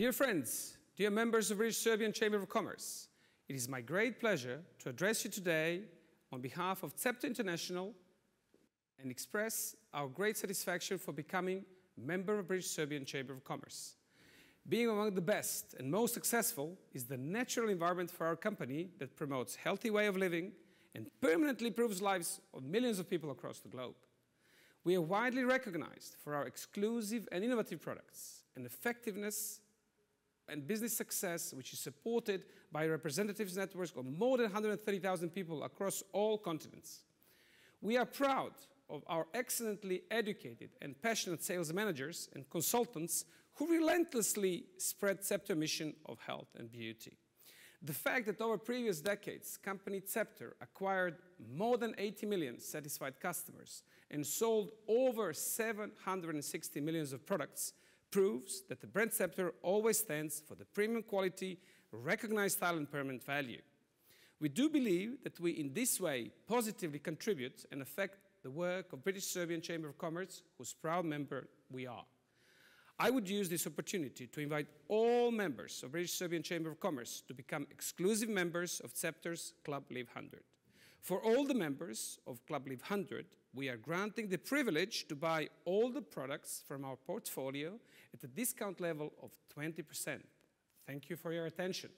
Dear friends, dear members of British Serbian Chamber of Commerce, it is my great pleasure to address you today on behalf of Zepter International and express our great satisfaction for becoming member of the British Serbian Chamber of Commerce. Being among the best and most successful is the natural environment for our company that promotes healthy way of living and permanently improves lives of millions of people across the globe. We are widely recognized for our exclusive and innovative products and effectiveness and business success, which is supported by representatives networks of more than 130,000 people across all continents. We are proud of our excellently educated and passionate sales managers and consultants who relentlessly spread Zepter mission of health and beauty. The fact that over previous decades, company Zepter acquired more than 80 million satisfied customers and sold over 760 millions of products proves that the brand Zepter always stands for the premium quality, recognized style and permanent value. We do believe that we in this way positively contribute and affect the work of British Serbian Chamber of Commerce, whose proud member we are. I would use this opportunity to invite all members of British Serbian Chamber of Commerce to become exclusive members of Zepter's Club Live 100. For all the members of Club Live 100, we are granting the privilege to buy all the products from our portfolio at a discount level of 20%. Thank you for your attention.